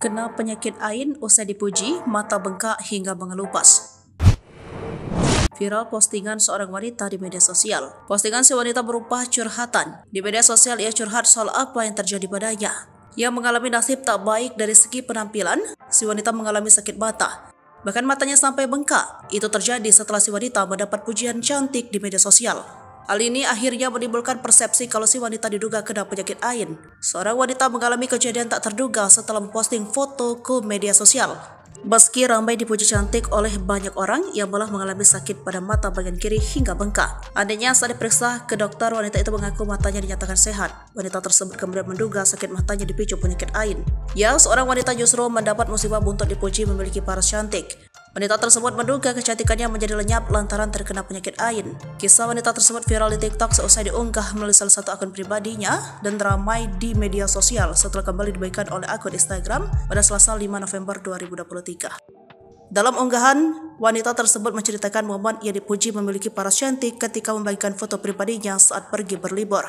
Kena penyakit ain usai dipuji, mata bengkak hingga mengelupas. Viral postingan seorang wanita di media sosial. Postingan si wanita berupa curhatan. Di media sosial ia curhat soal apa yang terjadi padanya. Ia mengalami nasib tak baik dari segi penampilan, si wanita mengalami sakit mata. Bahkan matanya sampai bengkak. Itu terjadi setelah si wanita mendapat pujian cantik di media sosial. Hal ini akhirnya menimbulkan persepsi kalau si wanita diduga kena penyakit ain. Seorang wanita mengalami kejadian tak terduga setelah memposting foto ke media sosial. Meski ramai dipuji cantik oleh banyak orang, ia malah mengalami sakit pada mata bagian kiri hingga bengkak. Andainya saat diperiksa ke dokter, wanita itu mengaku matanya dinyatakan sehat. Wanita tersebut kemudian menduga sakit matanya dipicu penyakit ain. Ya, seorang wanita justru mendapat musibah buntut dipuji memiliki paras cantik. Wanita tersebut menduga kecantikannya menjadi lenyap lantaran terkena penyakit ain. Kisah wanita tersebut viral di TikTok seusai diunggah melalui salah satu akun pribadinya dan ramai di media sosial setelah kembali dibagikan oleh akun Instagram pada Selasa 5 November 2023. Dalam unggahan, wanita tersebut menceritakan momen ia dipuji memiliki paras cantik ketika membagikan foto pribadinya saat pergi berlibur.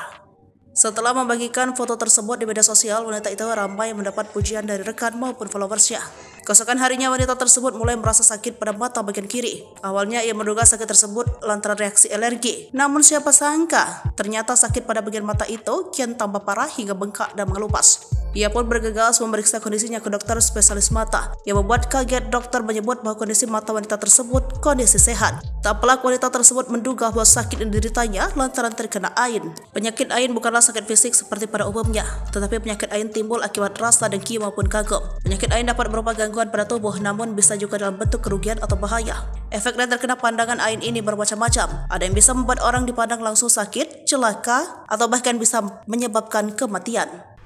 Setelah membagikan foto tersebut di media sosial, wanita itu ramai mendapat pujian dari rekan maupun followersnya. Keesokan harinya wanita tersebut mulai merasa sakit pada mata bagian kiri. Awalnya ia menduga sakit tersebut lantaran reaksi alergi. Namun siapa sangka, ternyata sakit pada bagian mata itu kian tambah parah hingga bengkak dan mengelupas. Ia pun bergegas memeriksa kondisinya ke dokter spesialis mata. Yang membuat kaget dokter menyebut bahwa kondisi mata wanita tersebut kondisi sehat. Tak pelak wanita tersebut menduga bahwa sakit yang dideritanya lantaran terkena ain. Penyakit ain bukanlah sakit fisik seperti pada umumnya, tetapi penyakit ain timbul akibat rasa dengki maupun kagum. Penyakit ain dapat berupa gangguan pada tubuh namun bisa juga dalam bentuk kerugian atau bahaya. Efek dan terkena pandangan ain ini bermacam-macam. Ada yang bisa membuat orang dipandang langsung sakit, celaka, atau bahkan bisa menyebabkan kematian.